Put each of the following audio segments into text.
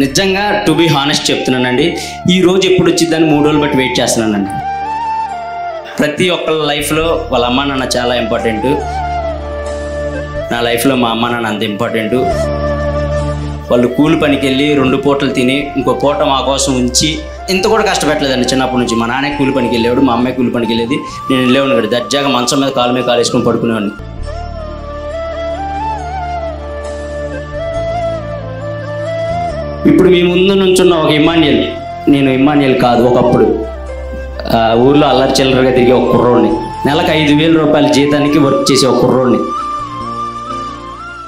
నిజంగా to be honest చెప్తున్నానండి. ఈ రోజు ఎప్పుడు వచ్చిందని మూడు రోజులు బట్టి వెయిట్ చేస్తున్నానండి. ప్రతి ఒక్కళ్ళ లైఫ్లో వాళ్ళ అమ్మ నాన్న చాలా ఇంపార్టెంట్ నా లైఫ్లో మా అమ్మ నాన్న అంత ఇంపార్టెంట్ వాళ్ళు కూలి పనికి వెళ్ళి రెండు పూటలు తిని ఇంకో పూట మా కోసం ఉంచి ఇంత కూడా కష్టపెట్టలేదండి చిన్నప్పటి నుంచి. మా నాన్నే కూలి పనికి వెళ్ళేవాడు మా అమ్మాయి కూలి పనికి వెళ్ళేది నేను వెళ్ళేవాడిని కదా. దర్జాగా మంచం మీద కాలు మీద కాలు వేసుకొని పడుకునేవాడిని. ఇప్పుడు మీ ముందు నుంచున్న ఒక ఇమాన్యుయల్ నేను ఇమాన్యుయల్ కాదు ఒకప్పుడు. ఊళ్ళో ఊర్లో అల్లరి చిల్లరగా తిరిగే ఒక కుర్రోడిని. నెలకు ఐదు వేల రూపాయల జీతానికి వర్క్ చేసే ఒక కుర్రోడిని.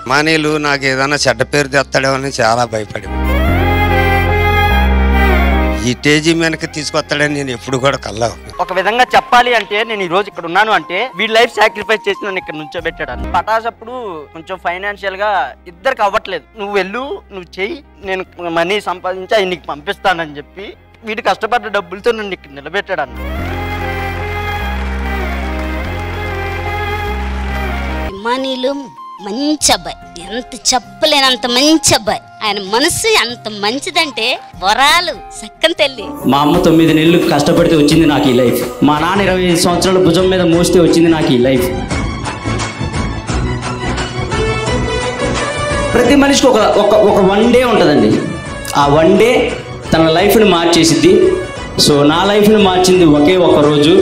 మానేలు నాకు ఏదైనా చెడ్డ పేరు తెస్తాడేమని చాలా భయపడింది ఈ టేజీ వెనక్కి తీసుకొస్తాడని నేను ఎప్పుడు కూడా కల్లా ఒక విధంగా చెప్పాలి అంటే నేను ఈ రోజు ఇక్కడ ఉన్నాను అంటే వీడి లైఫ్ సాక్రిఫైస్ చేసి నన్ను ఇక్కడ నుంచోబెట్టాడు పటాస్ అప్పుడు కొంచెం ఫైనాన్షియల్గా ఇద్దరికి అవ్వట్లేదు. నువ్వు వెళ్ళు నువ్వు చెయ్యి నేను మనీ సంపాదించి అవి నీకు పంపిస్తానని చెప్పి వీడు కష్టపడ్డ డబ్బులతో నన్ను ఇక్కడ నిలబెట్టాడు అన్న ఇమానీలు మంచి అబ్బాయి ఎంత చెప్పలేనంత మంచి అబ్బాయి ఆయన మనసు అంత మంచిదంటే వరాలు సక్కని తల్లి. మా అమ్మ తొమ్మిది నెలలు కష్టపడితే వచ్చింది నాకు ఈ లైఫ్. మా నాన్న ఇరవై ఐదు సంవత్సరాల భుజం మీద మోస్తే వచ్చింది నాకు ఈ లైఫ్. ప్రతి మనిషికి ఒక ఒక ఒక వన్ డే ఉంటుందండి. ఆ వన్ డే తన లైఫ్ని మార్చేసిద్ది. సో నా లైఫ్ని మార్చింది ఒకే ఒక రోజు.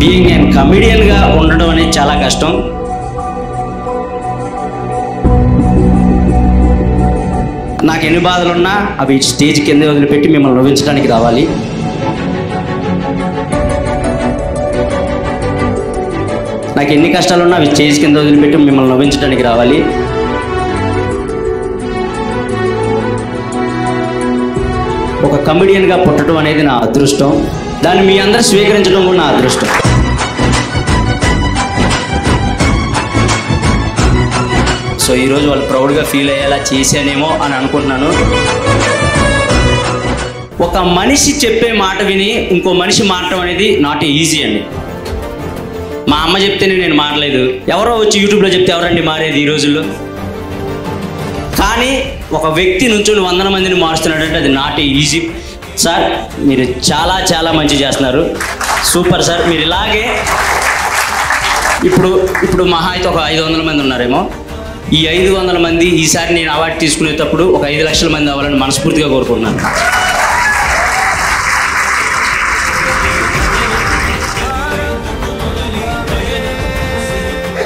బీయింగ్ అండ్ కమిడియన్గా ఉండడం అనేది చాలా కష్టం. నాకు ఎన్ని బాధలున్నా అవి స్టేజ్ కింద వదిలిపెట్టి మిమ్మల్ని నవ్వించడానికి రావాలి. నాకు ఎన్ని కష్టాలున్నా అవి స్టేజ్ కింద వదిలిపెట్టి మిమ్మల్ని నవ్వించడానికి రావాలి. ఒక కమెడియన్గా పుట్టడం అనేది నా అదృష్టం. దాన్ని మీ అందరూ స్వీకరించడం కూడా నా అదృష్టం. సో ఈరోజు వాళ్ళు ప్రౌడ్గా ఫీల్ అయ్యేలా చేశానేమో అని అనుకుంటున్నాను. ఒక మనిషి చెప్పే మాట విని ఇంకో మనిషి మారటం అనేది నాట్ ఈజీ అండి. మా అమ్మ చెప్తేనే నేను మారలేదు. ఎవరో వచ్చి యూట్యూబ్లో చెప్తే ఎవరండి మారేది ఈ రోజుల్లో? కానీ ఒక వ్యక్తి నుంచి వందల మందిని మారుస్తున్నాడంటే అది నాట్ ఈజీ సార్ మీరు చాలా చాలా మంచి చేస్తున్నారు. Super sir. మీరు ఇలాగే ఇప్పుడు ఇప్పుడు మహా అయితే ఒక ఐదు వందల మంది ఉన్నారేమో. ఈ ఐదు వందల మంది ఈసారి నేను అవార్డు తీసుకునేటప్పుడు ఒక ఐదు లక్షల మంది అవ్వాలని మనస్ఫూర్తిగా కోరుకుంటున్నాను.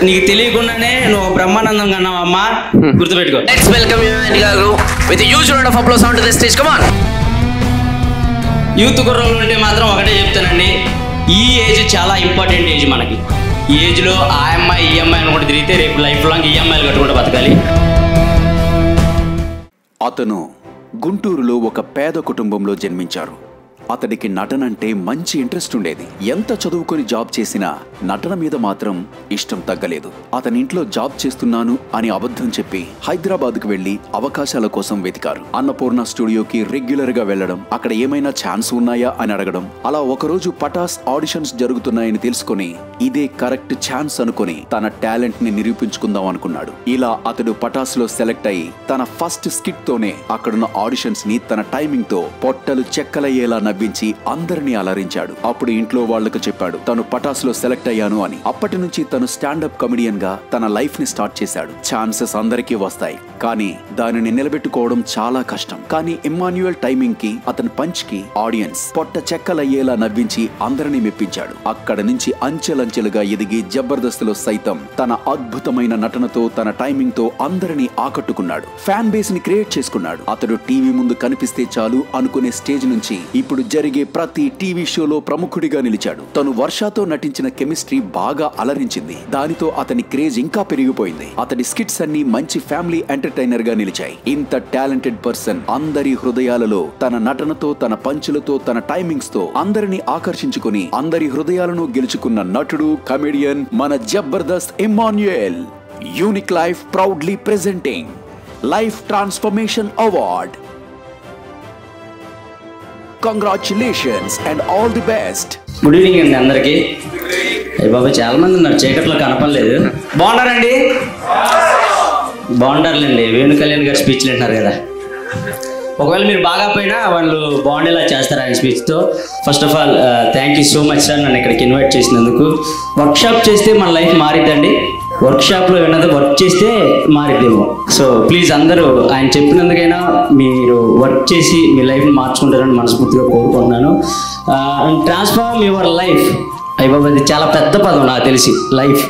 నీకు తెలియకుండానే నువ్వు బ్రహ్మానందం గుర్తుపెట్టుకో. And Garu with a huge round of applause onto the stage. Come on. Youth కుర్రోళ్ళు ఉంటే మాత్రం ఒకటే చెప్తానండి. ఈ ఏజ్ చాలా ఇంపార్టెంట్ ఏజ్ మనకి. ఏజ్లో ఆ అమ్మాయి ఈ అమ్మాయి అనుకుంటే తిరిగితే రేపు లైఫ్ లాంగ్ ఈఎంఐలు కట్టుకుంటూ బతకాలి. అతను గుంటూరులో ఒక పేద కుటుంబంలో జన్మించారు. అతడికి నటన అంటే మంచి ఇంట్రెస్ట్ ఉండేది. ఎంత చదువుకొని జాబ్ చేసినా నటన మీద మాత్రం ఇష్టం తగ్గలేదు. అతని ఇంట్లో జాబ్ చేస్తున్నాను అని అబద్ధం చెప్పి హైదరాబాద్కు వెళ్ళి అవకాశాల కోసం వెతికారు. అన్నపూర్ణ స్టూడియోకి రెగ్యులర్గా వెళ్ళడం అక్కడ ఏమైనా ఛాన్స్ ఉన్నాయా అని అడగడం అలా ఒకరోజు పటాస్ ఆడిషన్స్ జరుగుతున్నాయని తెలుసుకుని ఇదే కరెక్ట్ ఛాన్స్ అనుకొని తన టాలెంట్ని నిరూపించుకుందాం అనుకున్నాడు. ఇలా అతడు పటాస్లో సెలెక్ట్ అయి తన ఫస్ట్ స్కిట్ తోనే అక్కడున్న ఆడిషన్స్ని తన టైమింగ్తో పొట్టలు చెక్కలయ్యేలా నవ్వించి అందరినీ అలరించాడు. అప్పుడు ఇంట్లో వాళ్ళకు చెప్పాడు తను పటాస్లో సెలెక్ట్ అయ్యాను అని. అప్పటి నుంచి తను స్టాండప్ కమెడియన్గా తన లైఫ్ని స్టార్ట్ చేశాడు. ఛాన్సెస్ అందరికీ వస్తాయి. కానీ దానిని నిలబెట్టుకోవడం చాలా కష్టం. కానీ ఇమ్మాన్యుయల్ టైమింగ్కి అతని పంచ్కి ఆడియన్స్ పొట్ట చెక్కలయ్యేలా నవ్వించి అందరినీ మెప్పించాడు. అక్కడ నుంచి అంచెలంచెలుగా ఎదిగి జబర్దస్త్లో సైతం తన అద్భుతమైన నటనతో తన టైమింగ్తో అందరినీ ఆకట్టుకున్నాడు. ఫ్యాన్ బేస్ని క్రియేట్ చేసుకున్నాడు. అతడు టీవీ ముందు కనిపిస్తే చాలు అనుకునే స్టేజ్ నుంచి ఇప్పుడు జరిగే ప్రతి టీవీ షోలో ప్రముఖుడిగా నిలిచాడు. తను వర్షాతో నటించిన కెమిస్ట్రీ బాగా అలరించింది. దానితో అతని క్రేజ్ ఇంకా పెరిగిపోయింది. అతడి స్కిట్స్ అన్ని మంచి ఫ్యామిలీ ఎంటర్టైనర్గా నిలిచాయి. ఇంత టాలెంటెడ్ పర్సన్ అందరి హృదయాలలో తన నటనతో తన పంచులతో తన టైమింగ్స్తో అందరిని ఆకర్షించుకుని అందరి హృదయాలను గెలుచుకున్న నటుడు కమెడియన్ మన Jabardasth Emmanuel unique life proudly presenting. Life transformation award. Congratulations and all the best good evening అండి అందరికీ. అయ్య బాబా చాలా మంది ఉన్నారు. చీకట్లో కనపడలేదు. బాగున్నారండి? బాగుండాలండి వేణు కళ్యాణ్ గారు స్పీచ్లు అంటున్నారు కదా. ఒకవేళ మీరు బాగా పోయినా వాళ్ళు బాగుండేలా చేస్తారు ఆయన స్పీచ్తో first of all thank you so much sir నన్ను ఇక్కడికి ఇన్వైట్ చేసినందుకు. వర్క్షాప్ చేస్తే మన లైఫ్ మారిద్దండి. వర్క్షాప్లో ఏమైనా వర్క్ చేస్తే మారిద్దేమో. సో ప్లీజ్ అందరూ ఆయన చెప్పినందుకైనా మీరు వర్క్ చేసి మీ లైఫ్ని మార్చుకుంటారని మనస్ఫూర్తిగా కోరుకుంటున్నాను. అండ్ ట్రాన్స్ఫార్మ్ యువర్ లైఫ్ అయ్యో అది చాలా పెద్ద పదం నాకు తెలిసి. లైఫ్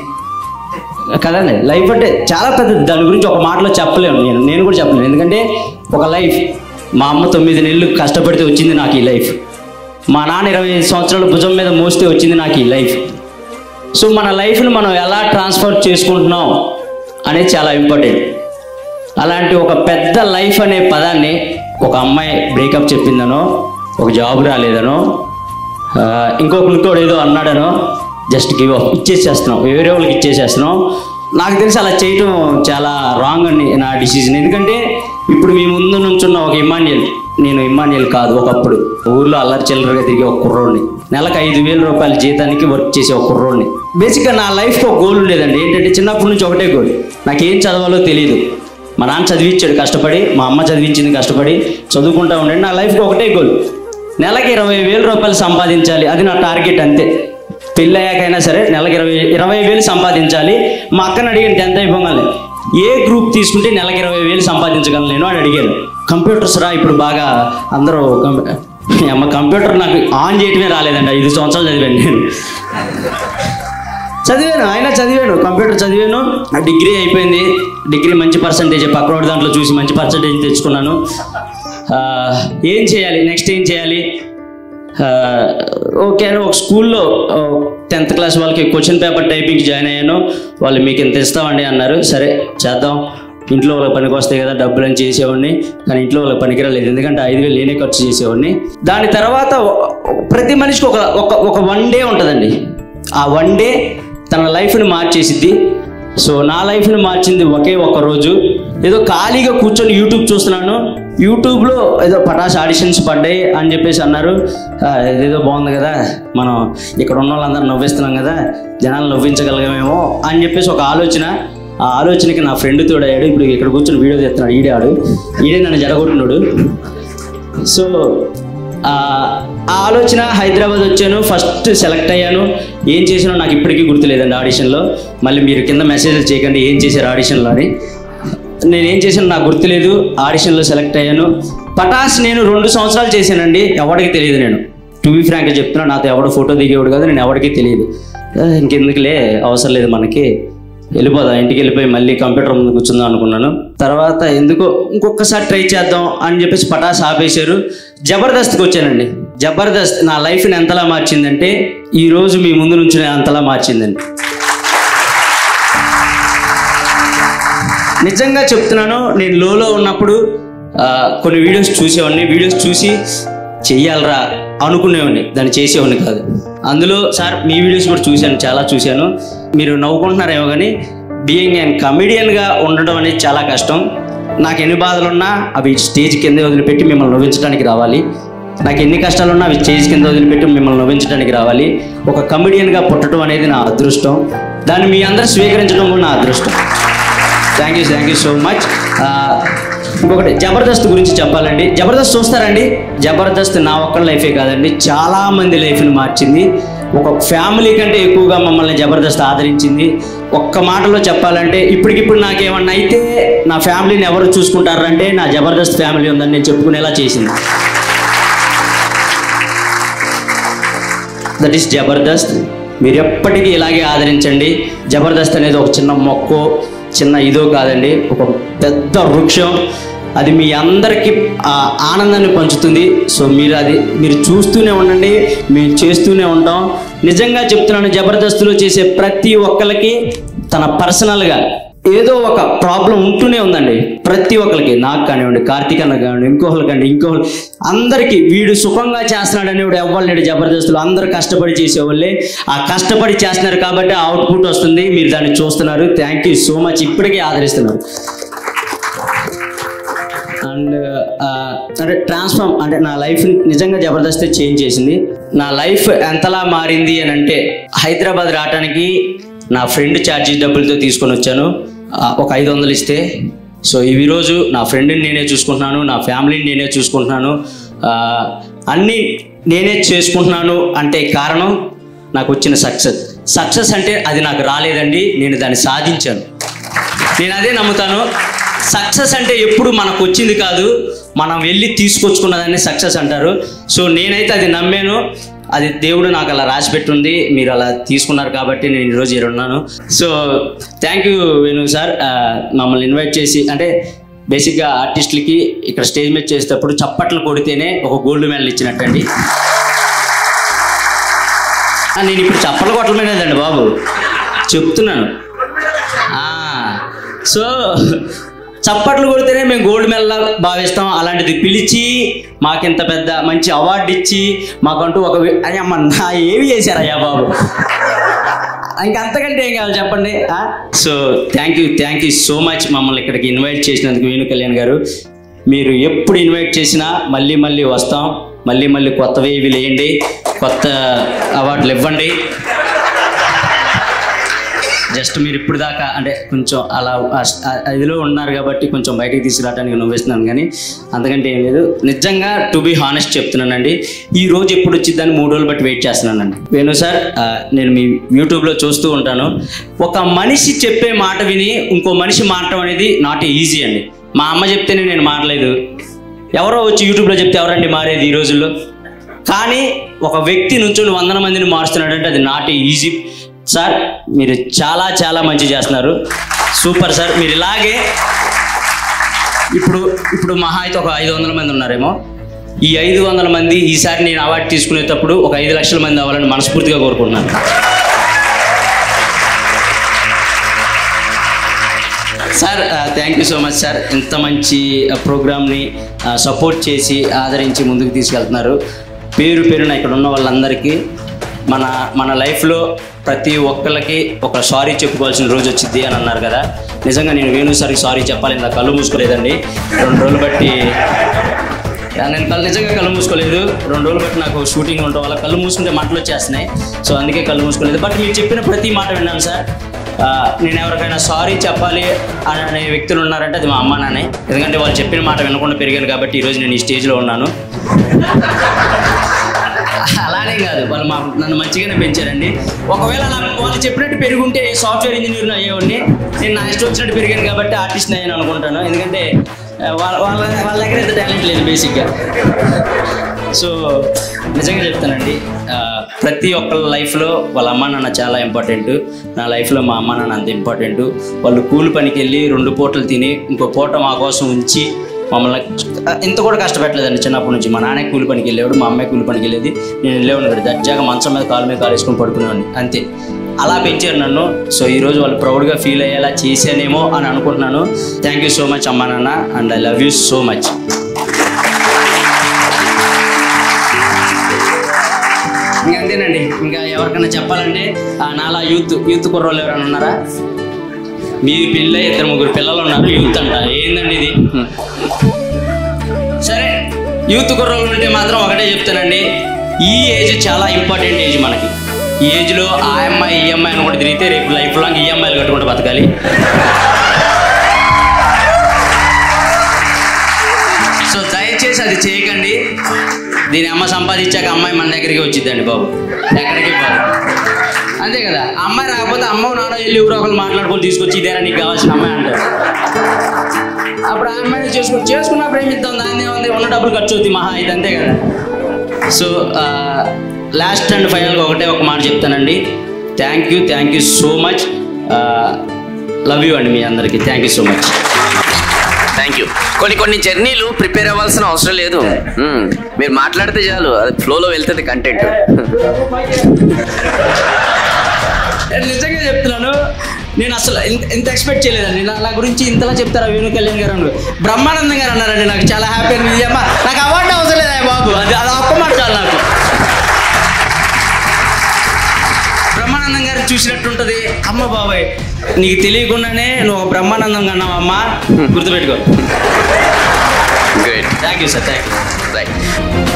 కదండి? లైఫ్ అంటే చాలా పెద్ద దాని గురించి ఒక మాటలో చెప్పలేను నేను. నేను కూడా చెప్పలేను. ఎందుకంటే ఒక లైఫ్ మా అమ్మ తొమ్మిది నెలలు కష్టపడితే వచ్చింది నాకు ఈ లైఫ్ మా నాన్న ఇరవై సంవత్సరాలు సంవత్సరాల భుజం మీద మోస్తే వచ్చింది నాకు ఈ లైఫ్ సో మన లైఫ్ని మనం ఎలా ట్రాన్స్ఫర్ చేసుకుంటున్నాం అనేది చాలా ఇంపార్టెంట్. అలాంటి ఒక పెద్ద లైఫ్ అనే పదాన్ని ఒక అమ్మాయి బ్రేకప్ చెప్పిందనో ఒక జాబ్ రాలేదనో ఆ, ఇంకొక ఇంకోటి ఏదో అన్నాడనో జస్ట్ గివ్ అప్ ఇచ్చేసేస్తున్నాం. వేరే వాళ్ళకి ఇచ్చేసేస్తున్నాం. నాకు తెలిసి అలా చేయటం చాలా రాంగ్ అని నా డిసిజన్. ఎందుకంటే ఇప్పుడు మీ ముందు నుంచున్న ఒక ఇమాన్యుయల్ నేను ఇమాన్యుయల్ కాదు ఒకప్పుడు ఊర్లో అల్లరి చిల్లరగా తిరిగే ఒక కుర్రోడిని. నెలకు ఐదు వేల రూపాయల జీతానికి వర్క్ చేసే ఒక కుర్రోడిని. బేసిక్గా నా లైఫ్కి ఒక గోల్ ఉండేదండి. ఏంటంటే చిన్నప్పటి నుంచి ఒకటే గోల్ నాకేం చదవాలో తెలియదు మా నాన్న చదివించాడు కష్టపడి మా అమ్మ చదివించింది కష్టపడి చదువుకుంటా ఉండండి నా లైఫ్కి ఒకటే గోల్ నెలకి ఇరవై వేల రూపాయలు సంపాదించాలి అది నా టార్గెట్ అంతే. పెళ్ళయ్యాకైనా సరే నెలకి ఇరవై ఇరవై వేలు సంపాదించాలి. మా అక్కని అడిగాను టెన్త్ అయిపోగానే? ఏ గ్రూప్ తీసుకుంటే నెలకి ఇరవై వేలు సంపాదించగలను నేను అని అడిగాను. కంప్యూటర్స్ రా ఇప్పుడు బాగా అందరూ అమ్మ కంప్యూటర్ నాకు ఆన్ చేయటమే రాలేదండి ఐదు సంవత్సరాలు చదివాను నేను. చదివాను ఆయన చదివాను కంప్యూటర్ చదివాను డిగ్రీ అయిపోయింది డిగ్రీ మంచి పర్సంటేజ్ పక్కనోడి దాంట్లో చూసి మంచి పర్సంటేజ్ తెచ్చుకున్నాను. ఏం చేయాలి నెక్స్ట్ ఏం చేయాలి? ఓకే అని ఒక స్కూల్లో టెన్త్ క్లాస్ వాళ్ళకి క్వశ్చన్ పేపర్ టైపింగ్ జాయిన్ అయ్యాను. వాళ్ళు మీకు ఇంత ఇస్తామండి అన్నారు. సరే చేద్దాం. ఇంట్లో వాళ్ళకి పనికి వస్తాయి కదా డబ్బులు అని చేసేవాడిని. కానీ ఇంట్లో వాళ్ళకి పనికిరాలేదు ఎందుకంటే ఐదు వేలు నేనే ఖర్చు చేసేవాడిని. దాని తర్వాత ప్రతి మనిషికి ఒక ఒక ఒక వన్ డే ఉంటుందండి. ఆ వన్ డే తన లైఫ్ని మార్చేసిద్ది. సో నా లైఫ్ని మార్చింది ఒకే ఒక రోజు. ఏదో ఖాళీగా కూర్చొని యూట్యూబ్ చూస్తున్నాను. యూట్యూబ్లో ఏదో పటాస్ ఆడిషన్స్ పడ్డాయి అని చెప్పేసి అన్నారు. ఏదో ఇదేదో బాగుంది కదా. మనం ఇక్కడ ఉన్న వాళ్ళందరూ నవ్విస్తున్నాం కదా. జనాలు నవ్వించగలగమేమో అని చెప్పేసి ఒక ఆలోచన. ఆ ఆలోచనకి నా ఫ్రెండ్ తోడయ్యాడు ఇప్పుడు ఇక్కడ కూర్చొని వీడియో చేస్తున్నాడు ఈడే ఆడు ఈడే నన్ను జడగొట్టున్నాడు సో ఆ ఆలోచన హైదరాబాద్ వచ్చాను ఫస్ట్ సెలెక్ట్ అయ్యాను. ఏం చేసానో నాకు ఇప్పటికీ గుర్తులేదండి ఆడిషన్లో. మళ్ళీ మీరు కింద మెసేజ్లు చేయకండి ఏం చేశారు ఆడిషన్లో అని. నేను ఏం చేశాను నాకు గుర్తులేదు ఆడిషన్లో సెలెక్ట్ అయ్యాను. పటాస్ నేను రెండు సంవత్సరాలు చేశానండి ఎవరికి తెలియదు నేను. టు బి ఫ్రాంక్గా చెప్తున్నా నాతో ఎవడో ఫోటో దిగేవాడు కాదు నేను ఎవరికీ తెలియదు. ఇంకెందుకులే అవసరం లేదు మనకి. వెళ్ళిపోదాం ఇంటికి వెళ్ళిపోయి మళ్ళీ కంప్యూటర్ ముందు కూర్చుందాం అనుకున్నాను. తర్వాత ఎందుకో ఇంకొకసారి ట్రై చేద్దాం అని చెప్పేసి పటాస్ ఆపేశారు. జబర్దస్త్కి వచ్చానండి. జబర్దస్త్ నా లైఫ్ని ఎంతలా మార్చిందంటే ఈరోజు మీ ముందు నుంచి అంతలా మార్చిందండి. నిజంగా చెప్తున్నాను నేను లోలో ఉన్నప్పుడు కొన్ని వీడియోస్ చూసేవాడిని. వీడియోస్ చూసి చెయ్యాలరా అనుకునేవాడిని. దాన్ని చేసేవాడిని కాదు. అందులో సార్ మీ వీడియోస్ కూడా చూశాను చాలా చూశాను. మీరు నవ్వుకుంటున్నారేమో కానీ బీయింగ్ అండ్ కమెడియన్గా ఉండడం అనేది చాలా కష్టం. నాకు ఎన్ని బాధలున్నా అవి స్టేజ్ కింద వదిలిపెట్టి మిమ్మల్ని నవ్వించడానికి రావాలి. నాకు ఎన్ని కష్టాలున్నా అవి చేసి కింద వదిలిపెట్టి మిమ్మల్ని నవ్వించడానికి రావాలి. ఒక కమెడియన్గా పుట్టడం అనేది నా అదృష్టం. దాన్ని మీ అందరూ స్వీకరించడం కూడా నా అదృష్టం. Thank you thank you so much ఇంకొకటి జబర్దస్త్ గురించి చెప్పాలండి. జబర్దస్త్ చూస్తారండి. జబర్దస్త్ నా ఒక్క లైఫే కాదండి. చాలామంది లైఫ్ని మార్చింది. ఒక ఫ్యామిలీ కంటే ఎక్కువగా మమ్మల్ని జబర్దస్త్ ఆదరించింది. ఒక్క మాటలో చెప్పాలంటే ఇప్పటికిప్పుడు నాకేమన్నా అయితే నా ఫ్యామిలీని ఎవరు చూసుకుంటారంటే నా జబర్దస్త్ ఫ్యామిలీ ఉందని నేను చెప్పుకునేలా చేసింది. That is Jabardasth. మీరు ఎప్పటికీ ఇలాగే ఆదరించండి. జబర్దస్త్ అనేది ఒక చిన్న మొక్కో చిన్న ఇదో కాదండి. ఒక పెద్ద వృక్షం. అది మీ అందరికీ ఆనందాన్ని పంచుతుంది. సో మీరు అది మీరు చూస్తూనే ఉండండి. మేము చేస్తూనే ఉంటాం. నిజంగా చెప్తున్నాను జబర్దస్త్లో చేసే ప్రతి ఒక్కరికి తన పర్సనల్గా ఏదో ఒక ప్రాబ్లం ఉంటూనే ఉందండి. ప్రతి ఒక్కరికి నాకు కానివ్వండి కార్తీక్ అన్న కానివ్వండి ఇంకోహళ్ళు కానివ్వండి ఇంకోహళ్ళు అందరికీ వీడు సుఖంగా చేస్తున్నాడు అనేవాడు ఎవ్వలేడు జబర్దస్తులు అందరూ కష్టపడి చేసేవాళ్ళే. ఆ కష్టపడి చేస్తున్నారు కాబట్టి అవుట్పుట్ వస్తుంది మీరు దాన్ని చూస్తున్నారు. థ్యాంక్ యూ సో మచ్ ఇప్పటికీ ఆదరిస్తున్నారు. అండ్ అంటే ట్రాన్స్ఫార్మ్ అంటే నా లైఫ్ నిజంగా జబర్దస్త్ చేంజ్ చేసింది. నా లైఫ్ ఎంతలా మారింది అని అంటే హైదరాబాద్ రావడానికి నా ఫ్రెండ్ ఛార్జీ డబ్బులతో తీసుకొని వచ్చాను. ఒక ఐదు వందలు ఇస్తే. సో ఈ రోజు నా ఫ్రెండ్ని నేనే చూసుకుంటున్నాను నా ఫ్యామిలీని నేనే చూసుకుంటున్నాను. అన్నీ నేనే చేసుకుంటున్నాను అంటే కారణం నాకు వచ్చిన సక్సెస్. సక్సెస్ అంటే అది నాకు రాలేదండి నేను దాన్ని సాధించాను. నేను అదే నమ్ముతాను సక్సెస్ అంటే ఎప్పుడు మనకు వచ్చింది కాదు మనం వెళ్ళి తీసుకొచ్చుకున్నదాన్ని సక్సెస్ అంటారు. సో నేనైతే అది నమ్మాను అది దేవుడు నాకు అలా రాసి పెట్టుంది మీరు అలా తీసుకున్నారు కాబట్టి నేను ఈరోజు ఇక్కడ ఉన్నాను. So thank you Venu sir మమ్మల్ని ఇన్వైట్ చేసి అంటే బేసిక్గా ఆర్టిస్టులకి ఇక్కడ స్టేజ్ మీద చేసేటప్పుడు చప్పట్లు కొడితేనే ఒక గోల్డ్ మెడల్ ఇచ్చినట్టండి. నేను ఇప్పుడు చప్పట్లు కొట్టలేదండి బాబు. చెప్తున్నాను. సో చప్పట్లు కొడితేనే మేము గోల్డ్ మెడల్ భావిస్తాం. అలాంటిది పిలిచి మాకింత పెద్ద మంచి అవార్డు ఇచ్చి మాకంటూ ఒక అయ్యమ్మ నా ఏమి చేశారయ్యా బాబు? ఇంకా అంతకంటే ఏం కావాలి చెప్పండి so thank you thank you so much మమ్మల్ని ఇక్కడికి ఇన్వైట్ చేసినందుకు వేణు కళ్యాణ్ గారు. మీరు ఎప్పుడు ఇన్వైట్ చేసినా మళ్ళీ మళ్ళీ వస్తాం. మళ్ళీ మళ్ళీ కొత్తవి ఇవి వేయండి కొత్త అవార్డులు ఇవ్వండి. జస్ట్ మీరు ఇప్పుడు దాకా అంటే కొంచెం అలా ఇదిలో ఉన్నారు కాబట్టి కొంచెం బయటికి తీసుకురావడానికి నవ్వేస్తున్నాను కానీ అంతకంటే ఏం లేదు. నిజంగా టు బి హానెస్ట్ చెప్తున్నానండి ఈ రోజు ఎప్పుడు వచ్చిందని మూడు రోజులు బట్టి వెయిట్ చేస్తున్నానండి. వేణు సార్ నేను మీ యూట్యూబ్లో చూస్తూ ఉంటాను. ఒక మనిషి చెప్పే మాట విని ఇంకో మనిషి మారటం అనేది నాట్ ఈజీ అండి. మా అమ్మ చెప్తేనే నేను మారలేదు. ఎవరో వచ్చి యూట్యూబ్లో చెప్తే ఎవరండి మారేది ఈ రోజుల్లో? కానీ ఒక వ్యక్తి నుంచి వందల మందిని మారుస్తున్నాడంటే అది నాట్ ఈజీ సార్ మీరు చాలా చాలా మంచి చేస్తున్నారు. సూపర్ సార్ మీరు ఇలాగే ఇప్పుడు ఇప్పుడు మహా అయితే ఒక ఐదు వందల మంది ఉన్నారేమో. ఈ ఐదు వందల మంది ఈసారి నేను అవార్డు తీసుకునేటప్పుడు ఒక ఐదు లక్షల మంది అవ్వాలని మనస్ఫూర్తిగా కోరుకుంటున్నాను. Sir thank you so much sir. ఇంత మంచి ప్రోగ్రామ్ని సపోర్ట్ చేసి ఆదరించి ముందుకు తీసుకెళ్తున్నారు. పేరు పేరున ఇక్కడ ఉన్న వాళ్ళందరికీ మన మన లైఫ్లో ప్రతి ఒక్కరికి ఒక సారీ చెప్పుకోవాల్సిన రోజు వచ్చింది అని అన్నారు కదా. నిజంగా నేను వేణు సార్కి సారీ చెప్పాలి నా కళ్ళు మూసుకోలేదండి. రెండు రోజులు బట్టి నేను కళ్ళు నిజంగా కళ్ళు మూసుకోలేదు. రెండు రోజులు బట్టి నాకు షూటింగ్ ఉండటం వల్ల కళ్ళు మూసుకుంటే మంటలు వచ్చేస్తున్నాయి. సో అందుకే కళ్ళు మూసుకోలేదు. బట్ మీరు చెప్పిన ప్రతి మాట విన్నాను సార్. నేను ఎవరికైనా సారీ చెప్పాలి అనే వ్యక్తులు ఉన్నారంటే అది మా అమ్మ నాన్నే ఎందుకంటే వాళ్ళు చెప్పిన మాట వినకుండా పెరిగాను కాబట్టి ఈరోజు నేను ఈ స్టేజ్లో ఉన్నాను. అలానే కాదు వాళ్ళు మా నన్ను మంచిగానే పెంచారండి. ఒకవేళ నాకు వాళ్ళు చెప్పినట్టు పెరుగుంటే సాఫ్ట్వేర్ ఇంజనీర్ అయ్యేవాడిని. నేను నా ఇష్టం వచ్చినట్టు పెరిగాను కాబట్టి ఆర్టిస్ట్ అయ్యాను అనుకుంటాను. ఎందుకంటే వాళ్ళ వాళ్ళ వాళ్ళ దగ్గర ఎంత టాలెంట్ లేదు బేసిక్గా సో నిజంగా చెప్తానండి. ప్రతి ఒక్కళ్ళ లైఫ్లో వాళ్ళ అమ్మ నాన్న చాలా ఇంపార్టెంట్ నా లైఫ్లో మా అమ్మ నాన్న అంత ఇంపార్టెంట్ వాళ్ళు కూలి పనికి వెళ్ళి రెండు పూటలు తిని ఇంకో పూట మా కోసం ఉంచి మమ్మల్ని ఇంత కూడా కష్టపెట్టలేదండి చిన్నప్పటి నుంచి. మా నాన్న కూలి పనికి వెళ్ళేవాడు మా అమ్మాయి కూలి పనికి వెళ్ళేది. నేను వెళ్ళేవాడిని కదా దర్జాగా మంచం మీద కాలు మీద కాలేసుకొని పడుకునేవాడిని అంతే. అలా పెంచారు నన్ను. సో ఈరోజు వాళ్ళు ప్రౌడ్గా ఫీల్ అయ్యేలా చేశానేమో అని అనుకుంటున్నాను. థ్యాంక్ యూ సో మచ్ అమ్మా నాన్న and I love you so much ఇంకా అంతేనండి. ఇంకా ఎవరికైనా చెప్పాలంటే నాలా యూత్ యూత్ కుర్రోళ్ళు ఎవరైనా ఉన్నారా? మీ పిల్ల ఇద్దరు ముగ్గురు పిల్లలు ఉన్నారు యూత్ అంట. ఏందండి ఇది? సరే యూత్ కుర్రోళ్ళు ఉంటే మాత్రం ఒకటే చెప్తానండి. ఈ ఏజ్ చాలా ఇంపార్టెంట్ ఏజ్ మనకి. ఈ ఏజ్లో ఆ అమ్మాయి ఈ అమ్మాయి అనుకుంటే తిరిగితే రేపు లైఫ్ లాంగ్ ఈఎంఐలు కట్టుకుంటూ బతకాలి. సో దయచేసి అది చేయకండి. దీని అమ్మ సంపాదించాక అమ్మాయి మన దగ్గరికి వచ్చిద్దండి బాబు. ఎక్కడికి అంతే కదా? అమ్మాయి రాకపోతే అమ్మ నాన్న వెళ్ళి ఎవరో ఒకరు మాట్లాడుకొని తీసుకొచ్చి ఇదేనా నీకు కావాల్సిన అమ్మాయి అంటారు. అప్పుడు ఆ అమ్మాయిని చేసుకుని చేసుకున్న ప్రేమిద్దాం దాన్ని ఏముంది ఉన్న డబ్బులు ఖర్చు అవుతుంది మహా ఇది అంతే కదా సో లాస్ట్ అండ్ ఫైనల్గా ఒకటే ఒక మాట చెప్తానండి thank you thank you so much love you అండి మీ అందరికీ thank you so much thank you కొన్ని కొన్ని జర్నీలు ప్రిపేర్ అవ్వాల్సిన అవసరం లేదు. మీరు మాట్లాడితే చాలు అది ఫ్లోలో వెళ్తుంది కంటెంట్ నిజంగా నేను అసలు ఇంత- ఇంత ఎక్స్పెక్ట్ చేయలేదండి. నా గురించి ఇంతలా చెప్తారా వేణు కళ్యాణ్ గారు అని. బ్రహ్మానందం గారు అన్నారండి నాకు. చాలా హ్యాపీ అనిపించింది. అమ్మ నాకు అవార్డు అవసరం లేదా బాబు? అది అది ఒక్క మాట చాలు నాకు. బ్రహ్మానందం గారు చూసినట్టుంటది. అమ్మ బాబాయ్ నీకు తెలియకుండానే నువ్వు ఒక బ్రహ్మానందం కన్నావు అమ్మ గుర్తుపెట్టుకో thank you sir thank you